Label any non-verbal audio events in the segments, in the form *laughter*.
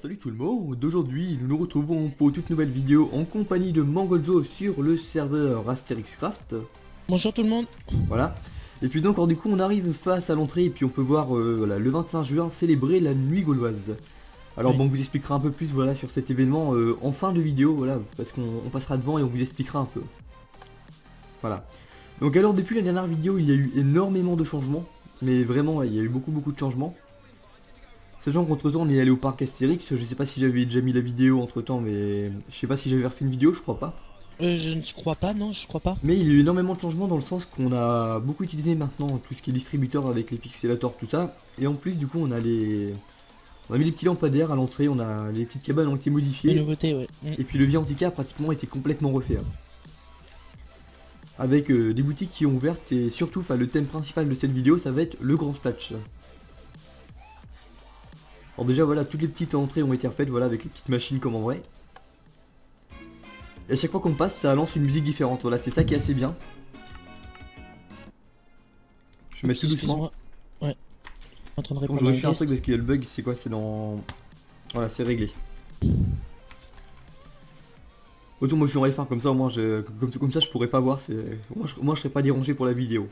Salut tout le monde Aujourd'hui, nous nous retrouvons pour une toute nouvelle vidéo en compagnie de Mangojo sur le serveur Asterix Craft. Bonjour tout le monde. Voilà. Et puis donc, alors, du coup, on arrive face à l'entrée et puis on peut voir euh, voilà, le 25 juin célébrer la nuit gauloise. Alors Oui. bon, on vous expliquera un peu plus voilà, sur cet événement euh, en fin de vidéo, voilà, parce qu'on on passera devant et on vous expliquera un peu. Voilà. Donc alors, depuis la dernière vidéo, il y a eu énormément de changements, mais vraiment, il y a eu beaucoup beaucoup de changements. Sachant qu'entre temps on est allé au parc Astérix, je sais pas si j'avais déjà mis la vidéo entre temps mais je sais pas si j'avais refait une vidéo, je crois pas. Euh, je ne crois pas, non, je crois pas. Mais il y a eu énormément de changements dans le sens qu'on a beaucoup utilisé maintenant tout ce qui est distributeur avec les pixelators, tout ça. Et en plus du coup on a les... On a mis les petits lampadaires à l'entrée, on a les petites cabanes ont été modifiées. ouais. Mm. Et puis le Viantica a pratiquement été complètement refait. hein. Avec euh, des boutiques qui ont ouvertes et surtout, enfin le thème principal de cette vidéo ça va être le grand splash. Alors déjà voilà, toutes les petites entrées ont été refaites, voilà, avec les petites machines comme en vrai. Et à chaque fois qu'on passe, ça lance une musique différente, voilà, c'est ça qui est assez bien. Je vais mettre tout doucement. Ouais. En train de Bon, répondre je un réussis un truc parce qu'il y a le bug, c'est quoi C'est dans... Voilà, c'est réglé. Autant moi je suis en F1 comme ça au moins je... comme, comme ça je pourrais pas voir, c'est moi je, moi je serais pas dérangé pour la vidéo.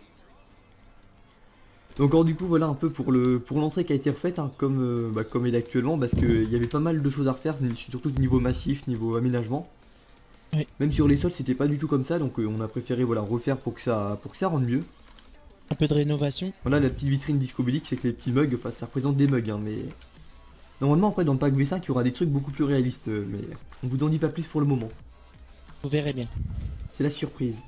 Donc alors du coup voilà un peu pour le pour l'entrée qui a été refaite hein, comme euh, bah, comme elle est actuellement parce qu'il y avait pas mal de choses à refaire surtout niveau massif, niveau aménagement. Oui. Même sur les sols c'était pas du tout comme ça donc euh, on a préféré voilà refaire pour que ça pour que ça rende mieux. Un peu de rénovation. Voilà la petite vitrine discobélique, c'est que les petits mugs, enfin ça représente des mugs, hein, mais... Normalement après dans le pack V5 il y aura des trucs beaucoup plus réalistes, euh, mais on vous en dit pas plus pour le moment. Vous verrez bien. C'est la surprise.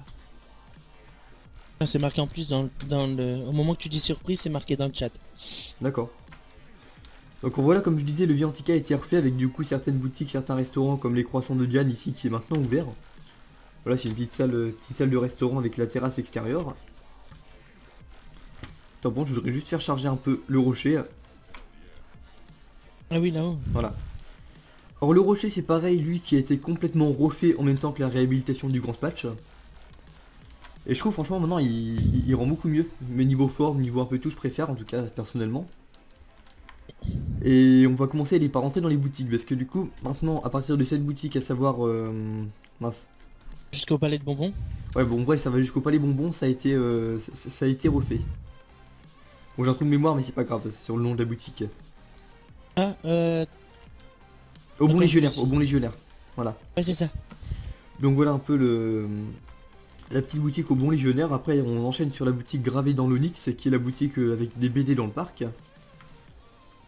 C'est marqué en plus dans, dans le... Au moment que tu dis surprise, c'est marqué dans le chat. D'accord. Donc voilà comme je disais le Viantica a été refait avec du coup certaines boutiques, certains restaurants comme les croissants de Diane ici qui est maintenant ouvert. Voilà c'est une petite salle, euh, petite salle de restaurant avec la terrasse extérieure. Attends bon je voudrais juste faire charger un peu le rocher. Ah oui, là-haut. Voilà. Alors le rocher c'est pareil, lui qui a été complètement refait en même temps que la réhabilitation du grand spatch. Et je trouve franchement maintenant il, il- il rend beaucoup mieux. Mais niveau forme, niveau un peu tout, je préfère en tout cas personnellement. Et on va commencer à aller par rentrer dans les boutiques parce que du coup maintenant à partir de cette boutique à savoir euh, mince. Jusqu'au palais de bonbons. Ouais bon bref ça va jusqu'au palais bonbon ça a été euh, ça, a été refait. Bon j'ai un trou de mémoire mais c'est pas grave, c'est sur le nom de la boutique. Ah, euh... Au bon légionnaire, au bon légionnaire. Voilà. Ouais, c'est ça. Donc voilà un peu le la petite boutique au bon légionnaire. Après on enchaîne sur la boutique gravée dans l'Onyx qui est la boutique euh, avec des BD dans le parc.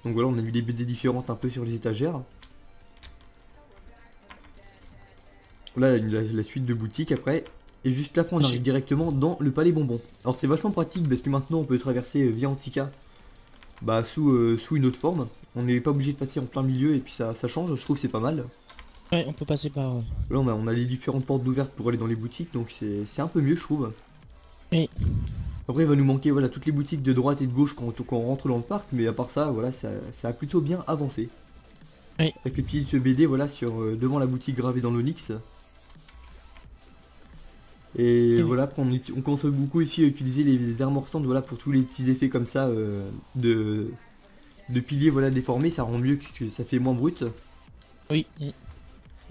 Donc voilà on a mis des BD différentes un peu sur les étagères. Là la, la suite de boutiques après. Et juste là après on arrive directement dans le palais bonbon. Alors c'est vachement pratique parce que maintenant on peut traverser euh, via Antica bah, sous, euh, sous une autre forme. On n'est pas obligé de passer en plein milieu et puis ça, ça change, je trouve que c'est pas mal. Ouais, on peut passer par... euh, Là on a, on a les différentes portes ouvertes pour aller dans les boutiques donc c'est un peu mieux je trouve. Oui. Après il va nous manquer voilà toutes les boutiques de droite et de gauche quand, quand on rentre dans le parc mais à part ça voilà ça, ça a plutôt bien avancé. Oui. Avec les petites BD voilà sur euh, devant la boutique gravée dans l'Onyx. Et Oui. voilà on, on commence beaucoup ici à utiliser les armorstands voilà pour tous les petits effets comme ça euh, de, de piliers voilà déformés ça rend mieux que ça fait moins brut. Oui.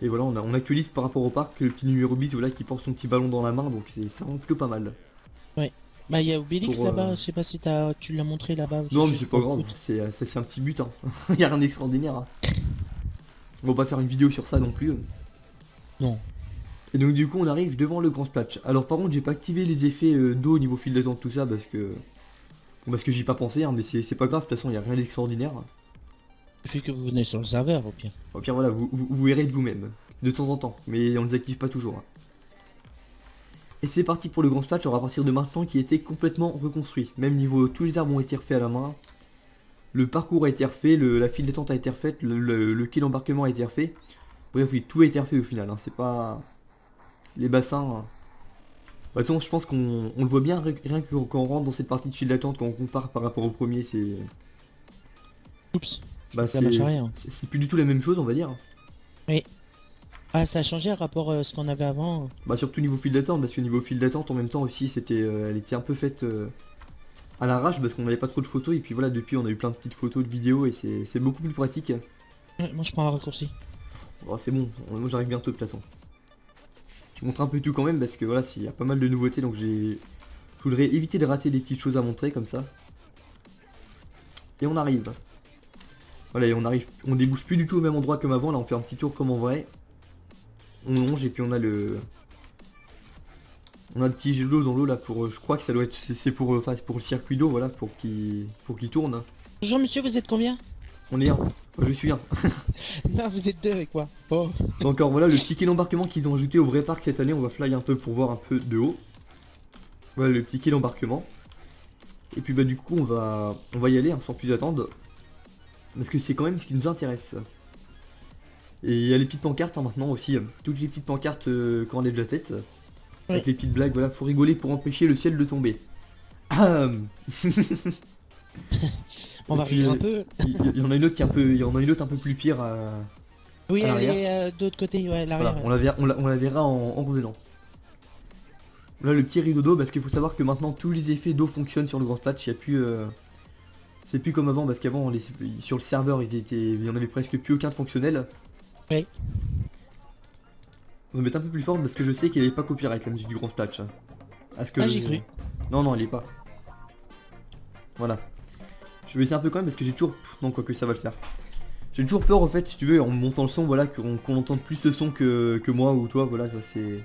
Et voilà, on, a- on actualise par rapport au parc le petit numéro bis voilà, qui porte son petit ballon dans la main, donc c'est ça rend plutôt pas mal. Bah, il y a Obélix Pour, euh, là-bas, je sais pas si t'as... tu l'as montré là-bas. Non, mais c'est pas grave, c'est euh, c'est- un petit but, hein. *laughs* y a rien d'extraordinaire. hein. On va pas faire une vidéo sur ça non plus. Non. Et donc du coup on arrive devant le grand splash. Alors par contre j'ai pas activé les effets euh, d'eau au niveau fil d'attente tout ça parce que... Parce que j'y ai pas pensé, hein, mais c'est c'est pas grave, de toute façon y a rien d'extraordinaire. Suffit que vous venez sur le serveur, au pire. Au pire voilà, vous, vous, vous verrez de vous-même. de temps en temps, mais on les active pas toujours. hein. Et c'est parti pour le grand splash, alors à partir de maintenant qui a été complètement reconstruit. Même niveau, tous les arbres ont été refaits à la main. Le parcours a été refait, le- la file d'attente a été refaite, le, le, le quai d'embarquement a été refait. Bref, oui, tout a été refait au final, hein, c'est pas... Les bassins... hein. Bah, toute façon, je pense qu'on on le voit bien ri- rien que quand on rentre dans cette partie de file d'attente, quand on compare par rapport au premier, c'est... Oups. Bah, c'est à plus du tout la même chose, on va dire. Ah, ça a changé par rapport à ce qu'on avait avant. Bah surtout niveau file d'attente, parce que niveau file d'attente en même temps aussi c'était euh, elle était un peu faite euh, à l'arrache parce qu'on n'avait pas trop de photos et puis voilà depuis on a eu plein de petites photos de vidéos et c'est beaucoup plus pratique. Ouais, moi je prends un raccourci. Bon c'est bon, moi j'arrive bientôt de toute façon. Je montre un peu tout quand même parce que voilà s'il y a pas mal de nouveautés donc j'ai. Je voudrais éviter de rater des petites choses à montrer comme ça. Et on arrive. Voilà et on arrive. On débouche plus du tout au même endroit comme avant, là on fait un petit tour comme en vrai. On longe et puis on a le. On a un petit jet d'eau dans l'eau là pour. Je crois que ça doit être. c'est- pour, euh, enfin, pour le circuit d'eau voilà pour qu'il. pour qu'il tourne. Bonjour monsieur, vous êtes combien? On est un. Enfin, je suis un. *laughs* Non, vous êtes deux avec moi. Oh. Donc alors voilà le petit quai d'embarquement qu'ils ont ajouté au vrai parc cette année, on va fly un peu pour voir un peu de haut. Voilà le petit quai d'embarquement. Et puis bah du coup on va on va y aller hein, sans plus attendre. Parce que c'est quand même ce qui nous intéresse. Et il y a les petites pancartes hein, maintenant aussi, toutes les petites pancartes euh, quand on lève la tête. Avec les petites blagues, voilà, faut rigoler pour empêcher le ciel de tomber. *laughs* On va puis, rire un euh, peu. Il y, en a une autre qui est un peu, il y en a une autre un peu plus pire. à- Oui, à elle est euh, de l'autre côté, ouais, l'arrière. Voilà, on la verra, on la, on la verra en, en revenant. Là le petit rideau d'eau parce qu'il faut savoir que maintenant tous les effets d'eau fonctionnent sur le grand patch, il y a plus euh, c'est plus comme avant parce qu'avant sur le serveur il, était, il y en avait presque plus aucun de fonctionnel. Oui. On va mettre un peu plus fort parce que je sais qu'elle est pas copyright la musique du grand patch. À ce que Ah, j'ai cru. Non non elle est pas. Voilà. Je vais essayer un peu quand même parce que j'ai toujours. Non quoi que ça va le faire. J'ai toujours peur en fait si tu veux en montant le son voilà qu'on entende plus de son que, que moi ou toi voilà c'est.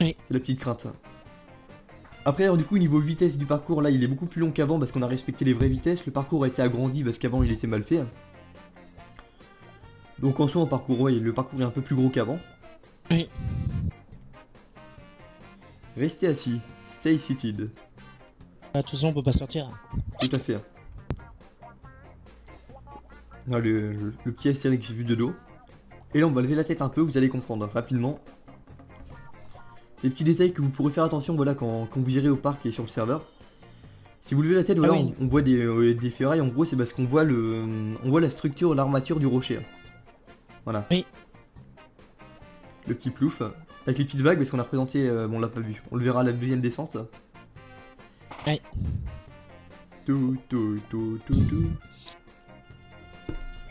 Oui. C'est la petite crainte. Après alors, du coup niveau vitesse du parcours là il est beaucoup plus long qu'avant parce qu'on a respecté les vraies vitesses. Le parcours a été agrandi parce qu'avant il était mal fait. Donc en soi en parcours ouais, le parcours est un peu plus gros qu'avant. Oui. Restez assis. Stay seated. Bah, de toute façon, on peut pas sortir. Tout à fait. Non, le, le- le petit Astérix vu de dos. Et là on va lever la tête un peu, vous allez comprendre rapidement. Des petits détails que vous pourrez faire attention voilà quand, quand vous irez au parc et sur le serveur. Si vous levez la tête, voilà, Ah oui. on, on voit des, euh, des ferrailles, en gros c'est parce qu'on voit le. On voit la structure, l'armature du rocher. Voilà. Oui. Le petit plouf. Avec les petites vagues parce qu'on a représenté. euh, bon on l'a pas vu. On le verra à la deuxième descente. Ouais. Tout, tout, tout, tout, tout.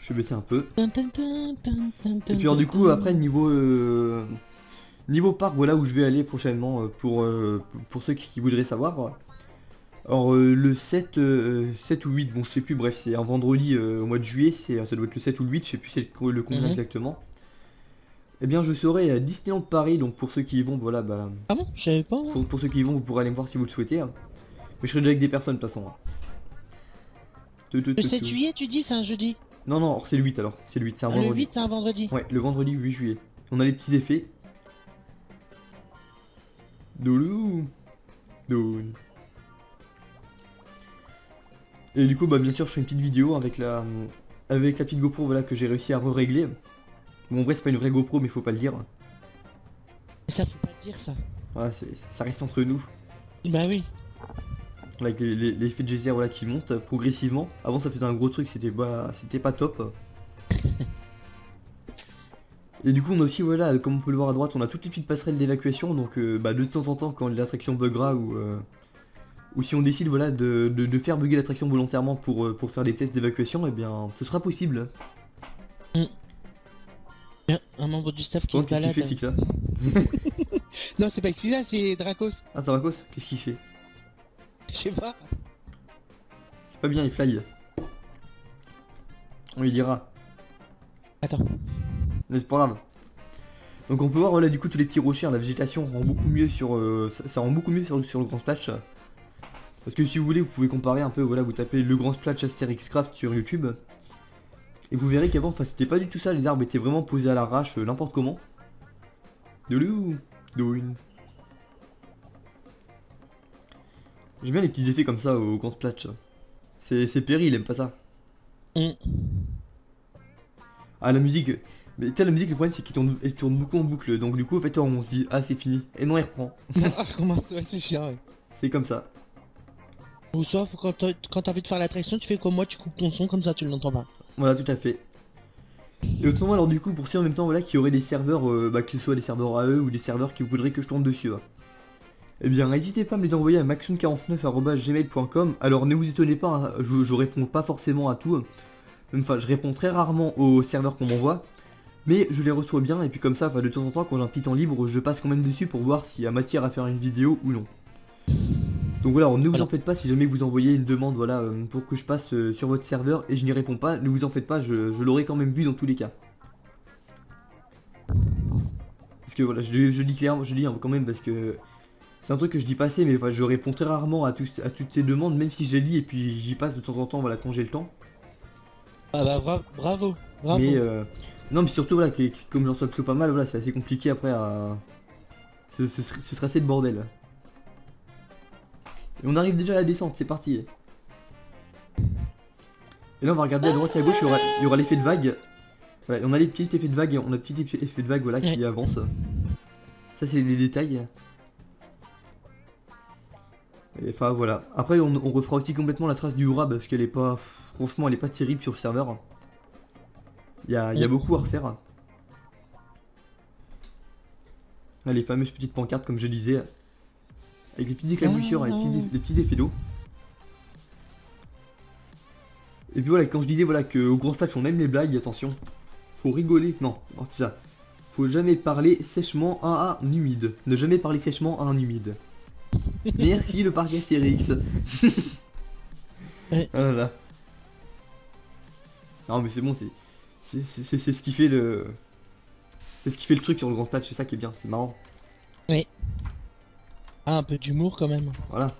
Je vais baisser un peu. Et puis alors du coup après niveau euh, niveau parc voilà où je vais aller prochainement euh, pour, euh, pour ceux qui, voudraient savoir. Alors euh, le 7, euh, 7 ou 8, bon je sais plus, bref c'est un vendredi au mois de juillet, c'est ça doit être le 7 ou le 8, je sais plus c'est le, le combien Mhm. exactement. Eh bien je serai à Disneyland Paris, donc pour ceux qui y vont, voilà bah Ah bon? Je savais pas. moi. pour, pour ceux qui y vont vous pourrez aller me voir si vous le souhaitez. hein. Mais je serai déjà avec des personnes de toute façon. hein. Tout, tout, Le tout, 7 tout. juillet, tu dis, c'est un jeudi? Non non c'est le 8 alors, c'est le 8, c'est un Ah, le vendredi. 8, c'est un vendredi. Ouais, le vendredi 8 juillet. On a les petits effets. Doulou. Doun. Et du coup, bah bien sûr, je fais une petite vidéo avec la, avec la petite GoPro voilà, que j'ai réussi à régler Bon, en vrai, c'est pas une vraie GoPro, mais faut pas le dire. Ça faut pas dire ça. Voilà, ça reste entre nous. Bah oui. Avec les, les- de geyser voilà, qui montent progressivement. Avant, ça faisait un gros truc, c'était pas, c'était pas top. *laughs* Et du coup, on a aussi, voilà, comme on peut le voir à droite, on a toutes les petites passerelles d'évacuation. Donc, euh, bah, de temps en temps, quand l'attraction buggera ou, euh, ou si on décide, voilà, de, de- de faire bugger l'attraction volontairement pour, euh, pour faire des tests d'évacuation, eh bien, ce sera possible. Tiens, un membre du staff qui se qu'est-ce qu'il balade. fait, Sixa *laughs* Non, c'est pas Xila, c'est Dracos. Ah, Zarakos Qu'est-ce qu'il fait Je sais pas. C'est pas bien, il fly. On lui dira. Attends. Mais c'est pas grave. Donc on peut voir voilà du coup tous les petits rochers, hein, la végétation rend beaucoup mieux sur euh, ça, ça rend beaucoup mieux sur, sur le grand splash. Parce que si vous voulez vous pouvez comparer un peu, voilà vous tapez le grand splash Astérix Craft sur YouTube. Et vous verrez qu'avant, enfin c'était pas du tout ça, les arbres étaient vraiment posés à l'arrache, euh, n'importe comment. De l'eau Douine. J'aime bien les petits effets comme ça au grand splash. C'est c'est Perry, il aime pas ça. Mm. Ah la musique, mais tu sais la musique le problème c'est qu'il tourne, elle tourne beaucoup en boucle, donc du coup en fait on se dit ah c'est fini, et non il reprend. *laughs* Ah, ouais, c'est chiant. ouais. C'est comme ça. Ou faut- quand t'as envie de faire l'attraction, tu fais comme moi, tu coupes ton son comme ça tu l'entends pas. Voilà, tout à fait. Et autrement, alors du coup, pour ceux en même temps, voilà, qui auraient des serveurs, euh, bah, que ce soit des serveurs à eux ou des serveurs qui voudraient que je tourne dessus, hein. eh bien, n'hésitez pas à me les envoyer à maxun49.gmail.com. Alors, ne vous étonnez pas, hein, je, je réponds pas forcément à tout. Même, Enfin, je réponds très rarement aux serveurs qu'on m'envoie. Mais je les reçois bien, et puis comme ça, de temps en temps, quand j'ai un petit temps libre, je passe quand même dessus pour voir s'il y a matière à faire une vidéo ou non. Donc voilà, alors, ne vous en faites pas si jamais vous envoyez une demande voilà, euh, pour que je passe euh, sur votre serveur et je n'y réponds pas, ne vous en faites pas, je, je l'aurai quand même vu dans tous les cas. Parce que voilà, je, je dis clairement, je dis hein, quand même parce que c'est un truc que je dis pas assez, mais je réponds très rarement à, toutes ces demandes, même si je les lis et puis j'y passe de temps en temps voilà, quand j'ai le temps. Ah bah bra- bravo, bravo. Mais euh, non, mais surtout voilà, que- que- comme j'en reçois plutôt pas mal, voilà, c'est assez compliqué après à. Ce, ce serait ce serait assez de bordel. Et on arrive déjà à la descente, c'est parti. Et là on va regarder à droite et à gauche, il y aura, l'effet de vague. Ouais, on a les petits effets de vague, on a effets effets de vague voilà, qui Ouais. avancent. Ça c'est les détails. Et enfin voilà. Après on, on refera aussi complètement la trace du Hura parce qu'elle est pas. Franchement elle est pas terrible sur le serveur. Il y a, il y a Mm. beaucoup à refaire. Ah, les fameuses petites pancartes comme je disais. Avec les petites éclaboussures, les petits, les petits effets d'eau. Et puis voilà, quand je disais voilà que au grand patch on aime les blagues, attention. Faut rigoler. Non, c'est ça. Faut jamais parler sèchement à un humide. Ne jamais parler sèchement à un humide. *laughs* Merci le parc Astérix. Ouais. *laughs* Ah là là. Non mais c'est bon, c'est c'est ce qui fait le c'est ce qui fait le truc sur le grand patch, c'est ça qui est bien, c'est marrant. Ah, un peu d'humour quand même. Voilà.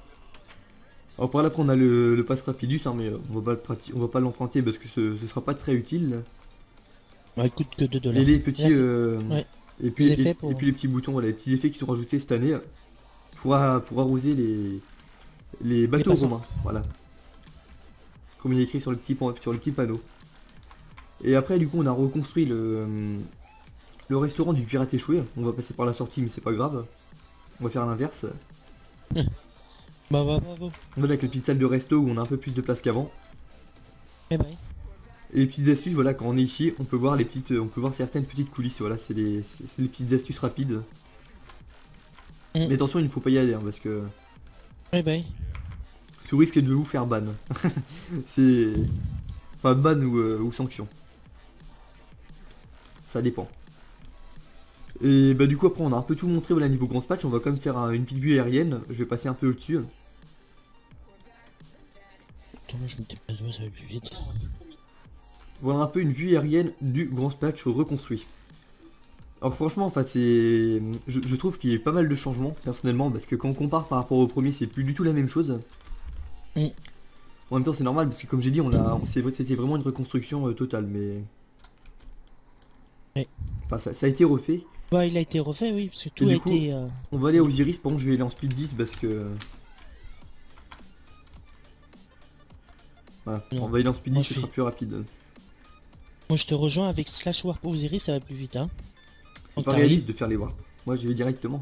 Alors par là après on a le, le pass rapidus, hein, mais euh, on va pas le prati- on va pas l'emprunter parce que ce, ce sera pas très utile. Bah écoute que 2 dollars. Et les petits Là, euh, ouais. et puis Les et, effets pour- et puis les petits boutons, voilà, les petits effets qui sont rajoutés cette année pour, a- pour arroser les les bateaux romains, voilà. Comme il est écrit sur le petit pan- sur le petit panneau. Et après du coup on a reconstruit le le restaurant du pirate échoué. On va passer par la sortie mais c'est pas grave. On va faire l'inverse. *laughs* Bah bah bravo. Voilà avec la petite salle de resto où on a un peu plus de place qu'avant. Eh bah. Et les petites astuces, voilà, quand on est ici, on peut voir les petites, on peut voir certaines petites coulisses, voilà, c'est les, petites astuces rapides. Mm. Mais attention, il ne faut pas y aller, hein, parce que Eh bah. sous risque de vous faire ban. *laughs* c'est... Enfin, ban ou, euh, ou sanction. Ça dépend. Et bah du coup après on a un peu tout montré voilà niveau grand patch, on va quand même faire un- une petite vue aérienne, je vais passer un peu au-dessus. Attends, je me déplace, ouais, ça va plus vite. Voilà un peu une vue aérienne du grand patch reconstruit. Alors franchement, en fait, c'est, je, je trouve qu'il y a pas mal de changements personnellement parce que quand on compare par rapport au premier, c'est plus du tout la même chose. Mm. En même temps, c'est normal parce que comme j'ai dit, on a, c'était vraiment une reconstruction euh, totale, mais. Enfin, ça, ça a été refait. Bah il a été refait, oui, parce que tout du a coup- été... euh, On va aller aux iris, par contre, je vais aller en speed 10 parce que. Voilà, Non. on va aller en speed 10, Moi, ce je sera suis- plus rapide. Moi je te rejoins avec Slash Warp Osiris, ça va plus vite, hein. C'est pas réaliste de faire les warps. Moi, j'y vais directement.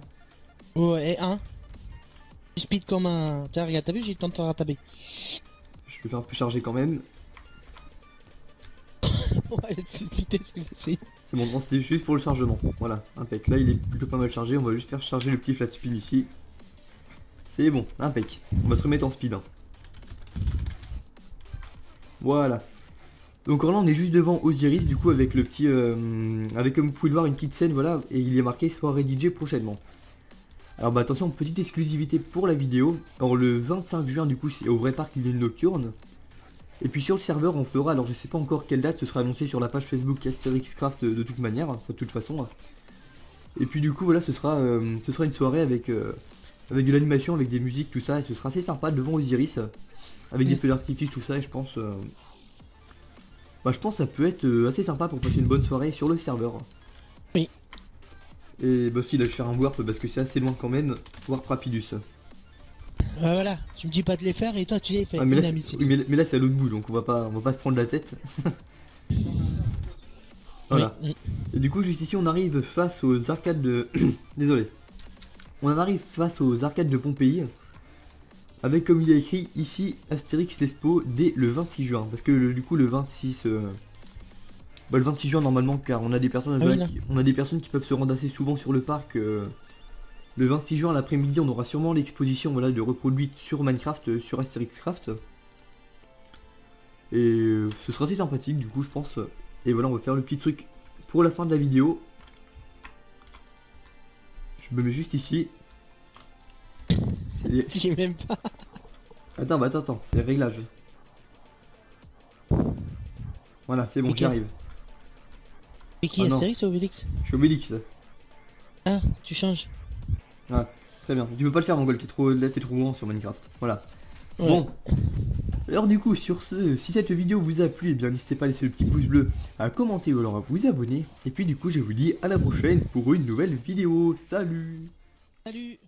Ouais, et un. Tu speed comme un... Tiens, regarde, t'as vu, j'ai temps de te rattraper. Je vais faire un peu charger quand même. *laughs* c'est bon, c'était juste pour le chargement. Voilà, impec. Là, il est plutôt pas mal chargé. On va juste faire charger le petit flat spin ici. C'est bon, impec. On va se remettre en speed. hein. Voilà. Donc là, on est juste devant Osiris, du coup, avec le petit... euh, avec, comme vous pouvez le voir, une petite scène, voilà. Et il a marqué soirée DJ prochainement. Alors bah attention, petite exclusivité pour la vidéo. Alors le 25 juin, du coup, c'est au vrai parc L'île Nocturne. Et puis sur le serveur, on fera, alors je sais pas encore quelle date, ce sera annoncé sur la page Facebook Astérix Craft de, de toute manière, enfin de toute façon. Et puis du coup, voilà, ce sera, euh, ce sera une soirée avec, euh, avec de l'animation, avec des musiques, tout ça, et ce sera assez sympa devant Osiris, avec des feux d'artifice, tout ça, et je pense... euh, bah, je pense que ça peut être euh, assez sympa pour passer une bonne soirée sur le serveur. Oui. Et bah si, là je vais faire un warp parce que c'est assez loin quand même. Warp rapidus. Voilà, tu me dis pas de les faire et toi tu les fais. Ah, mais, là, c'est- Six. oui, mais, mais là c'est à l'autre bout donc on va pas on va pas se prendre la tête. *laughs* voilà. Oui, Et du coup juste ici on arrive face aux arcades de... *coughs* Désolé. On en arrive face aux arcades de Pompéi. Avec comme il est écrit ici Astérix l'Expo dès le 26 juin. Parce que le- du coup le 26... euh, Bah, le 26 juin normalement car on a des personnes Ah là. qui, on a des personnes qui peuvent se rendre assez souvent sur le parc. euh, Le 26 juin l'après-midi on aura sûrement l'exposition voilà, de reproduite sur Minecraft, euh, sur Astérix Craft. Et euh, ce sera assez sympathique du coup je pense. Et voilà on va faire le petit truc pour la fin de la vidéo. Je me mets juste ici. C'est les- J'ai même pas. Attends, bah attends, attends, c'est les réglages. Voilà, c'est bon, Ok. j'y arrive. Et qui non. Astérix ou Obélix? Je suis Obélix. Ah, tu changes. Très bien. Tu peux pas le faire, Mongol, t'es trop, là t'es trop grand sur Minecraft. Voilà. Ouais. Bon. Alors du coup, sur ce, si cette vidéo vous a plu, eh bien n'hésitez pas à laisser le petit pouce bleu, à commenter ou alors à vous abonner. Et puis du coup, je vous dis à la prochaine pour une nouvelle vidéo. Salut Salut